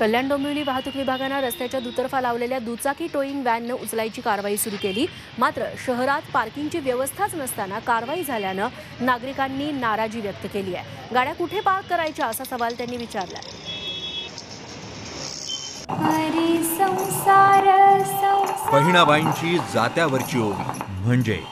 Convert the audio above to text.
कल्याण डोंबिवली वाहतूक विभागानं रस्त्याच्या दुतर्फा लावलेल्या दुचाकी टोईंग व्हॅननं उचलायची कारवाई सुरू केली. मात्र शहरात पार्किंगची व्यवस्थाच नसताना कारवाई झाल्यानं नागरिकांनी नाराजी व्यक्त केली आहे. गाड्या कुठे पार्क करायच्या असा सवाल त्यांनी विचारला बहिणाबाईंची जात्यावरची ओवी. म्हणजे?